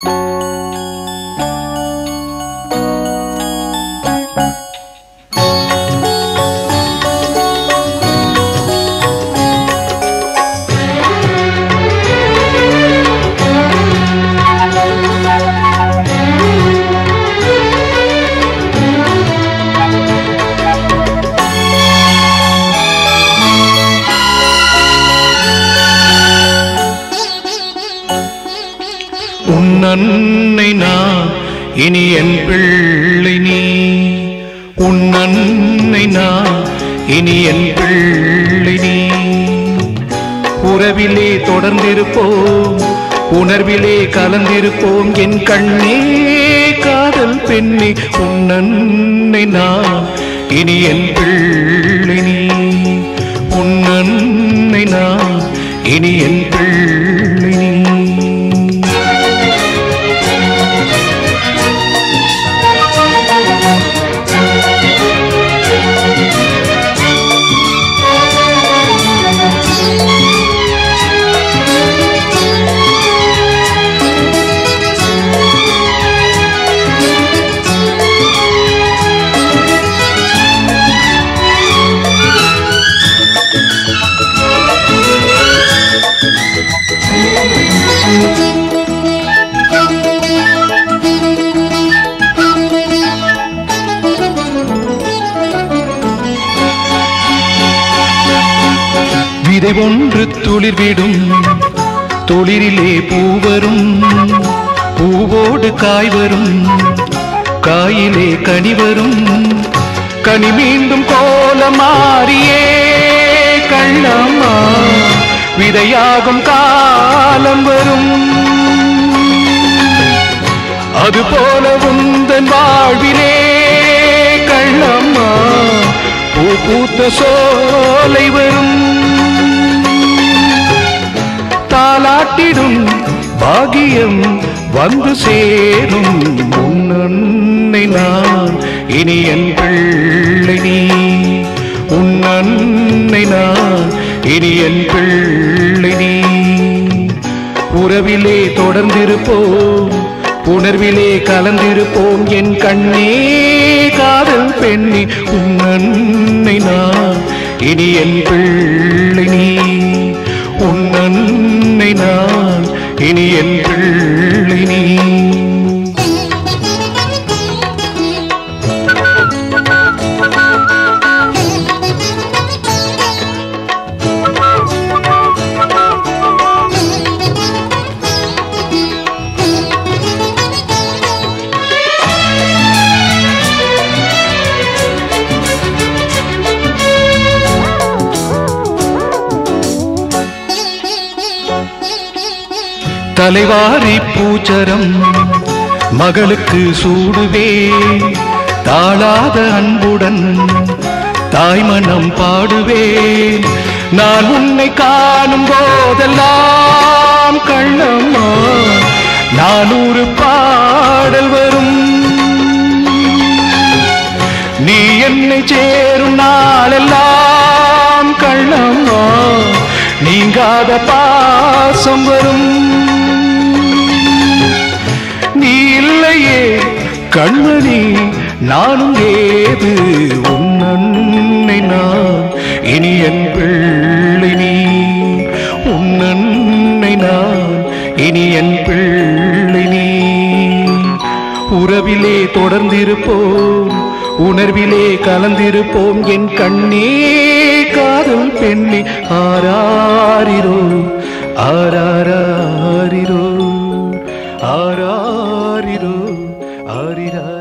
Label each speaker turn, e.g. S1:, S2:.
S1: உன் பிள்ளை நீ உன் அன்னை நான் இனி என் பிள்ளை நீ. உறவிலே தொடர்ந்திருப்போம் உணர்விலே கலந்திருப்போம் என் கண்ணே காதல் பெண்ணே உன் அன்னை நான் இனி என் பிள்ளை விதை ஒன்று துளிர்விடும் துளிரிலே பூவரும் பூவோடு காய் வரும். காயிலே கனி வரும். கனி மீண்டும் கோல மாறியே கண்ணம்மா. விதையாகும் காலம் வரும். அதுபோல உந்தன் வாழ்விலே கள்ளம்மா பூ பூத்த சோலை வரும். தாலாட்டிடும் பாகியம் வந்து சேரும் உன்னன்னை நான் இனி என் பிள்ளை நீ. உன்னன்னை நான் இனி என் பிள்ளை நீ. உறவிலே தொடர்ந்திருப்போம் உணர்விலே கலந்திருப்போம் என் கண்ணே காதல் பெண்ணி உன்னன்னை நான் இனி என் பிள்ளை இனி தலைவாரி பூச்சரம் மகளுக்கு சூடுவே தாழாத அன்புடன் தாய்மனம் பாடுவேன் நான் உன்னை காணும் போதெல்லாம் கண்ணம்மா நானூறு பாடல் வரும். நீ என்னை சேரும் நாளெல்லாம் கண்ணம்மா நீங்காத பாசம் வரும். இல்லையே கண்மணி நானும் ஏது உன்னன்னை நான்? இனி என் பிள்ளை நீ உன்னன்னை நான்? இனி என் பிள்ளை நீ. உறவிலே தொடர்ந்திருப்போம் உணர்விலே கலந்திருப்போம் என் கண்ணே காதல் பெண்ணே ஆராரிரோ ஆராரிரோ ஆராரிரோ ஆரிரா.